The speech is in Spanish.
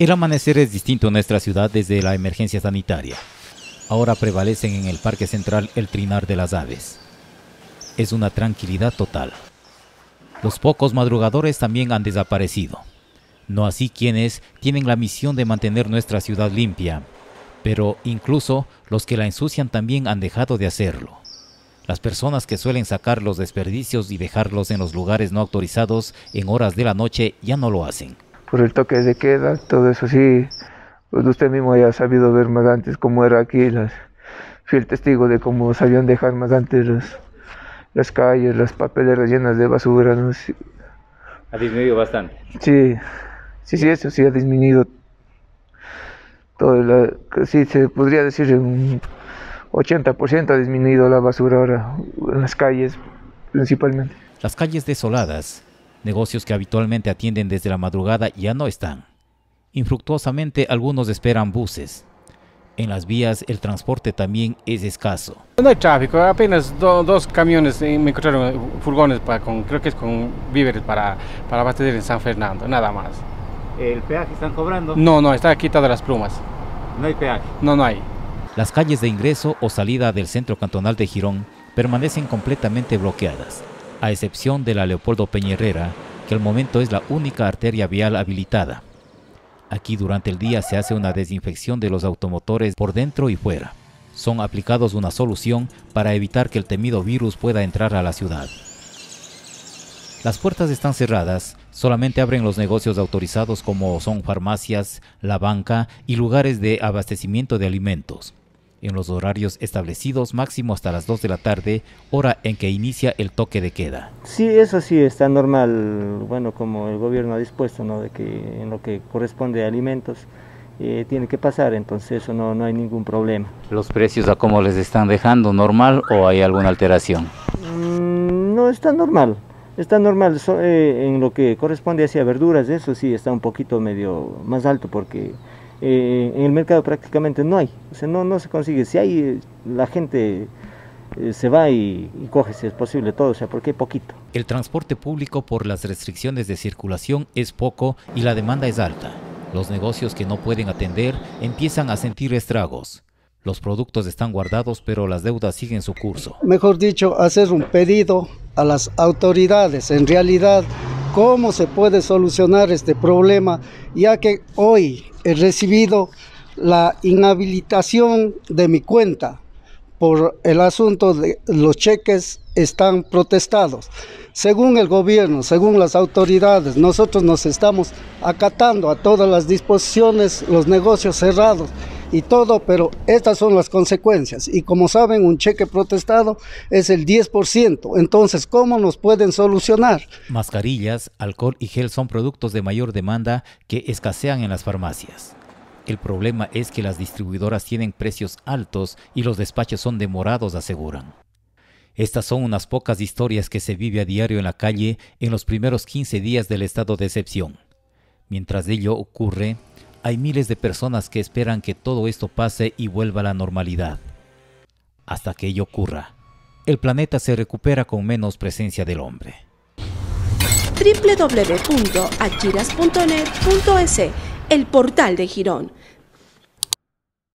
El amanecer es distinto en nuestra ciudad desde la emergencia sanitaria. Ahora prevalecen en el Parque Central el trinar de las aves. Es una tranquilidad total. Los pocos madrugadores también han desaparecido. No así quienes tienen la misión de mantener nuestra ciudad limpia, pero incluso los que la ensucian también han dejado de hacerlo. Las personas que suelen sacar los desperdicios y dejarlos en los lugares no autorizados en horas de la noche ya no lo hacen. Por el toque de queda, todo eso sí, pues usted mismo ya ha sabido ver más antes cómo era aquí, las, fui el testigo de cómo sabían dejar más antes las, las calles, las papeleras llenas de basura. ¿no? Sí, Ha disminuido bastante. sí, sí, sí, eso sí ha disminuido. Todo la, sí, se podría decir un 80% ha disminuido la basura ahora en las calles principalmente. Las calles desoladas, negocios que habitualmente atienden desde la madrugada ya no están. Infructuosamente algunos esperan buses. En las vías el transporte también es escaso. No hay tráfico, apenas do- dos camiones eh, me encontraron eh, furgones para con, creo que es con víveres para, para abastecer en San Fernando, nada más. ¿El peaje están cobrando? No, no, está quitado las plumas. no hay peaje. No, no hay. Las calles de ingreso o salida del centro cantonal de Girón permanecen completamente bloqueadas, a excepción de la Leopoldo Peñerrera, que al momento es la única arteria vial habilitada. Aquí durante el día se hace una desinfección de los automotores por dentro y fuera. Son aplicados una solución para evitar que el temido virus pueda entrar a la ciudad. Las puertas están cerradas, solamente abren los negocios autorizados como son farmacias, la banca y lugares de abastecimiento de alimentos. En los horarios establecidos máximo hasta las 2 de la tarde, hora en que inicia el toque de queda. Sí, eso sí está normal, bueno, como el gobierno ha dispuesto, ¿no? De que en lo que corresponde a alimentos eh, tiene que pasar, entonces eso no, no hay ningún problema. ¿Los precios a cómo les están dejando normal o hay alguna alteración? Mm, no, está normal, está normal, so- eh, en lo que corresponde hacia verduras, eso sí está un poquito medio más alto porque eh, en el mercado prácticamente no hay, o sea, no, no se consigue, si hay, eh, la gente eh, se va y, y coge si es posible todo, o sea, porque hay poquito. El transporte público por las restricciones de circulación es poco y la demanda es alta. Los negocios que no pueden atender empiezan a sentir estragos. Los productos están guardados pero las deudas siguen su curso. mejor dicho, hacer un pedido a las autoridades, en realidad, cómo se puede solucionar este problema, ya que hoy he recibido la inhabilitación de mi cuenta por el asunto de los cheques están protestados. Según el gobierno, según las autoridades, nosotros nos estamos acatando a todas las disposiciones, los negocios cerrados y todo, pero estas son las consecuencias. Y como saben, un cheque protestado es el 10%. Entonces, ¿cómo nos pueden solucionar? Mascarillas, alcohol y gel son productos de mayor demanda que escasean en las farmacias. El problema es que las distribuidoras tienen precios altos y los despachos son demorados, aseguran. Estas son unas pocas historias que se vive a diario en la calle en los primeros 15 días del estado de excepción. Mientras ello ocurre, hay miles de personas que esperan que todo esto pase y vuelva a la normalidad. Hasta que ello ocurra, el planeta se recupera con menos presencia del hombre. www.achiras.net.es, el portal de Girón.